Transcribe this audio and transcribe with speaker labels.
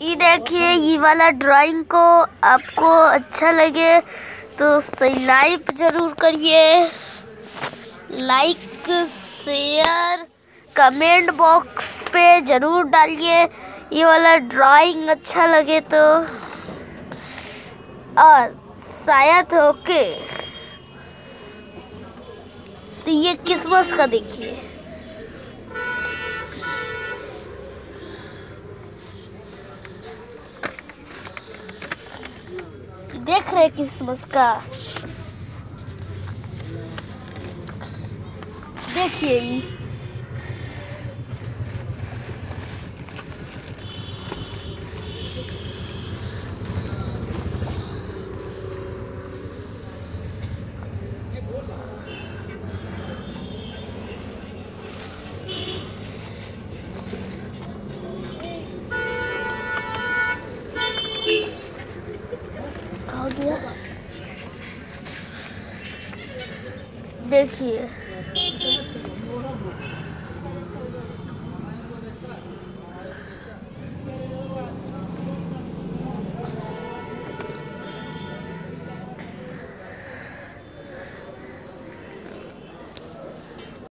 Speaker 1: ये देखिए, ये वाला ड्राइंग को आपको अच्छा लगे तो लाइक ज़रूर करिए। लाइक शेयर कमेंट बॉक्स पे ज़रूर डालिए। ये वाला ड्राइंग अच्छा लगे तो। और शायद होके तो ये क्रिसमस का देखिए। देख रहे क्रिसमस का देखिए ये कहा गया देखिए।